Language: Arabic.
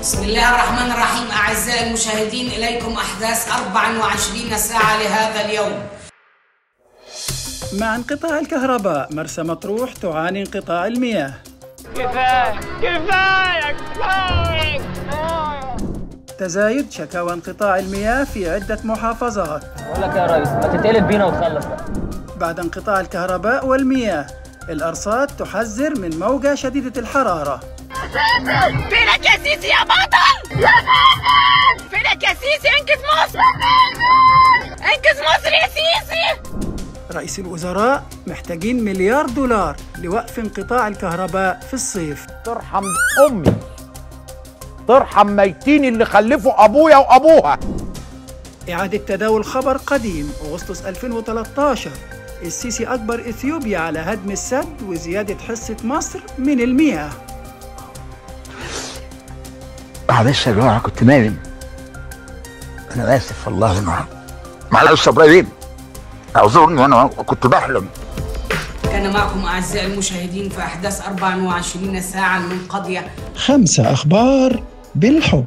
بسم الله الرحمن الرحيم. أعزائي المشاهدين إليكم أحداث 24 ساعة لهذا اليوم. مع انقطاع الكهرباء مرسى مطروح تعاني انقطاع المياه. كفايه كفايه كفايه تزايد شكاوى انقطاع المياه في عدة محافظات. بقول لك يا ريس ما تتقلب بينا وتخلص. بقى بعد انقطاع الكهرباء والمياه الأرصاد تحذر من موجة شديدة الحرارة. فينك يا سيسي يا بطل؟ يا سيسي فينك يا سيسي انقذ مصر! انقذ مصر يا سيسي! رئيس الوزراء محتاجين مليار دولار لوقف انقطاع الكهرباء في الصيف. ترحم أمي. ترحم ميتين اللي خلفوا أبويا وأبوها. إعادة تداول خبر قديم أغسطس 2013 السيسي أكبر إثيوبيا على هدم السد وزيادة حصة مصر من المياه. معلش يا جماعة؟ كنت نايم. أنا آسف والله ما معلش يا إبراهيم اعذرني وأنا كنت بحلم. كان معكم أعزائي المشاهدين في أحداث 24 ساعة من قضية. خمسة أخبار بالحب.